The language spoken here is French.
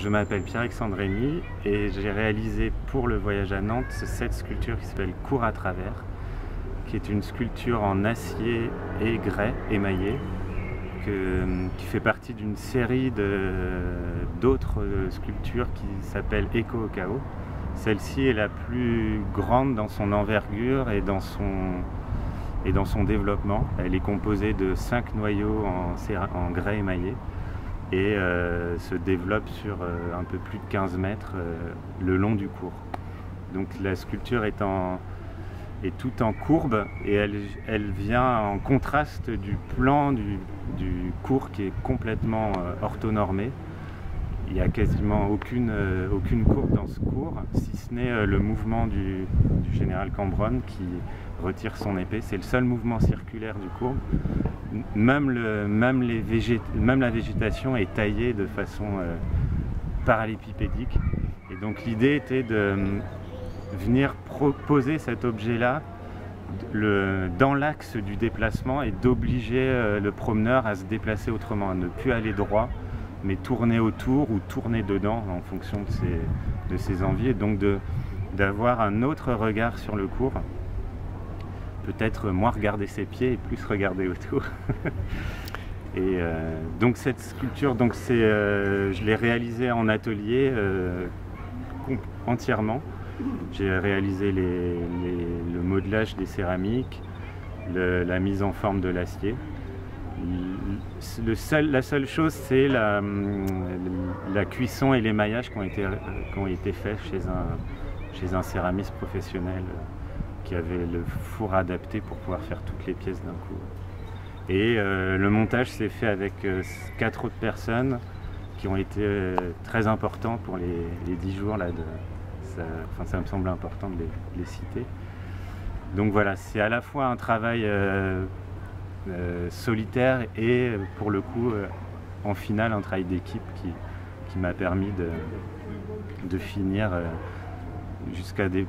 Je m'appelle Pierre-Alexandre Rémy et j'ai réalisé pour le voyage à Nantes cette sculpture qui s'appelle Cours à travers, qui est une sculpture en acier et grès émaillé, qui fait partie d'une série d'autres sculptures qui s'appellent Écho au chaos. Celle-ci est la plus grande dans son envergure et dans son, développement. Elle est composée de cinq noyaux en grès émaillé et euh, se développe sur euh, un peu plus de 15 mètres euh, le long du cours. Donc la sculpture est, en, est tout en courbe et elle, elle, vient en contraste du plan du, du cours qui est complètement orthonormé. Il n'y a quasiment aucune, aucune courbe dans ce cours, si ce n'est le mouvement du, général Cambronne qui retire son épée. C'est le seul mouvement circulaire du cours même, la végétation est taillée de façon euh, parallépipédique. Et donc l'idée était de euh, venir proposer cet objet-là dans l'axe du déplacement et d'obliger euh, le promeneur à se déplacer autrement, à ne plus aller droit, mais tourner autour ou tourner dedans en fonction de ses, envies, et donc d'avoir un autre regard sur le cours peut-être moins regarder ses pieds et plus regarder autour. et euh, donc cette sculpture, donc euh, je l'ai réalisée en atelier euh, entièrement. J'ai réalisé le modelage des céramiques, la mise en forme de l'acier. La seule chose, c'est la, la, cuisson et l'émaillage qui ont été, qui ont été faits chez un, chez céramiste professionnel qui avait le four adapté pour pouvoir faire toutes les pièces d'un coup. Et euh, le montage s'est fait avec euh, quatre autres personnes qui ont été euh, très importants pour les, jours. De, ça, enfin, ça me semble important de les, citer. Donc voilà, c'est à la fois un travail solitaire et pour le coup, en finale, un travail d'équipe qui, qui m'a permis de, de finir jusqu'à des